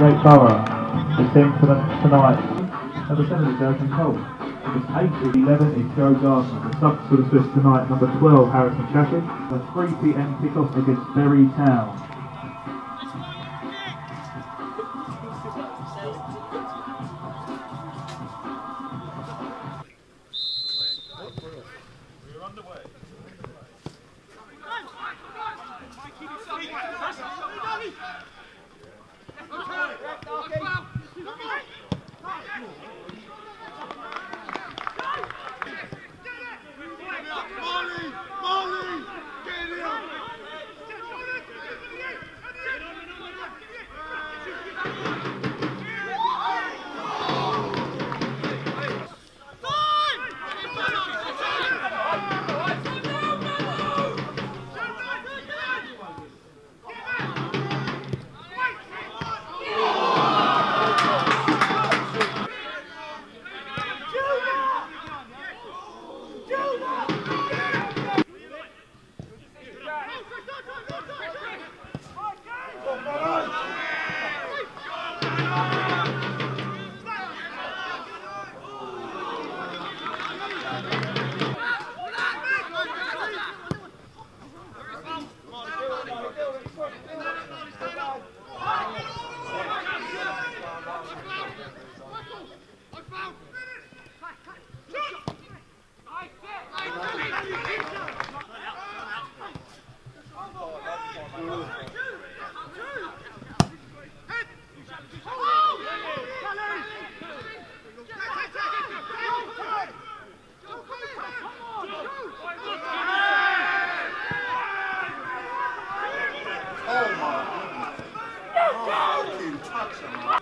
Borough. The team for the, tonight. Number 7 is Dalton Cole. Number 8 is 11 is Joe Gardner. The subs for the Swifts tonight, number 12 Harrison Chaffin. The 3pm kickoff against Bury Town. Oh my goodness. No, no. Fucking touch him.